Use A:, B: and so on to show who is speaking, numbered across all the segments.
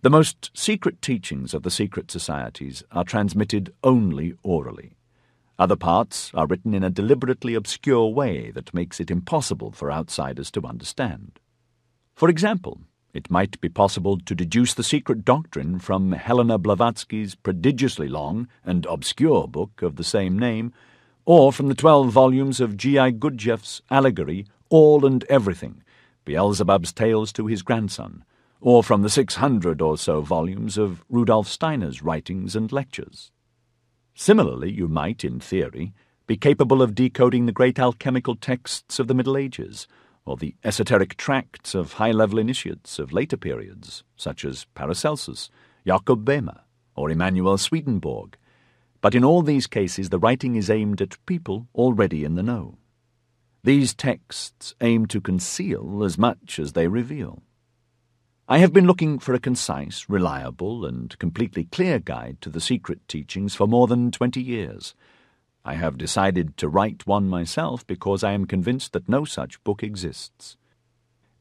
A: The most secret teachings of the secret societies are transmitted only orally. Other parts are written in a deliberately obscure way that makes it impossible for outsiders to understand. For example, it might be possible to deduce the secret doctrine from Helena Blavatsky's prodigiously long and obscure book of the same name, or from the twelve volumes of G.I. Gurdjieff's allegory All and Everything, Beelzebub's Tales to His Grandson, or from the six hundred or so volumes of Rudolf Steiner's writings and lectures. Similarly, you might, in theory, be capable of decoding the great alchemical texts of the Middle Ages, or the esoteric tracts of high-level initiates of later periods, such as Paracelsus, Jakob Boehme, or Emanuel Swedenborg. But in all these cases the writing is aimed at people already in the know. These texts aim to conceal as much as they reveal. I have been looking for a concise, reliable, and completely clear guide to the secret teachings for more than twenty years. I have decided to write one myself because I am convinced that no such book exists.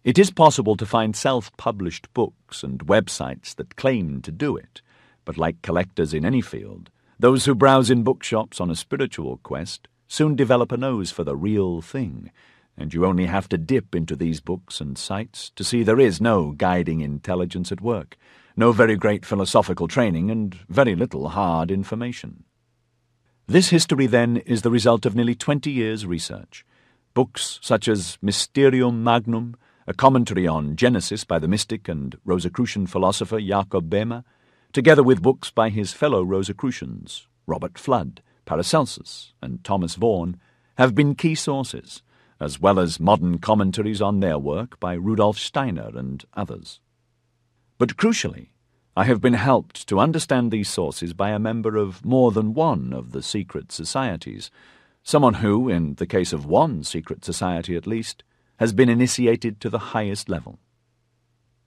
A: It is possible to find self-published books and websites that claim to do it, but like collectors in any field, those who browse in bookshops on a spiritual quest soon develop a nose for the real thing, and you only have to dip into these books and sites to see there is no guiding intelligence at work, no very great philosophical training, and very little hard information. This history, then, is the result of nearly twenty years' research. Books such as Mysterium Magnum, a commentary on Genesis by the mystic and Rosicrucian philosopher Jacob Boehme, together with books by his fellow Rosicrucians, Robert Fludd, Paracelsus, and Thomas Vaughan, have been key sources as well as modern commentaries on their work by Rudolf Steiner and others. But crucially, I have been helped to understand these sources by a member of more than one of the secret societies, someone who, in the case of one secret society at least, has been initiated to the highest level.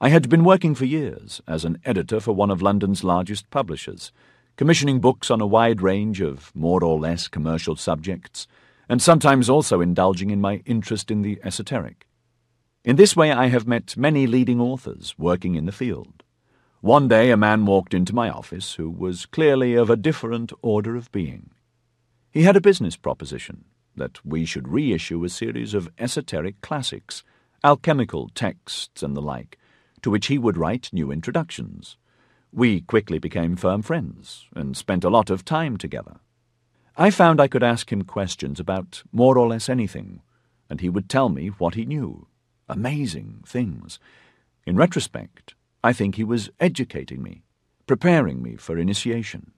A: I had been working for years as an editor for one of London's largest publishers, commissioning books on a wide range of more or less commercial subjects, and sometimes also indulging in my interest in the esoteric. In this way, I have met many leading authors working in the field. One day, a man walked into my office who was clearly of a different order of being. He had a business proposition that we should reissue a series of esoteric classics, alchemical texts, and the like, to which he would write new introductions. We quickly became firm friends and spent a lot of time together. I found I could ask him questions about more or less anything, and he would tell me what he knew. Amazing things. In retrospect, I think he was educating me, preparing me for initiation.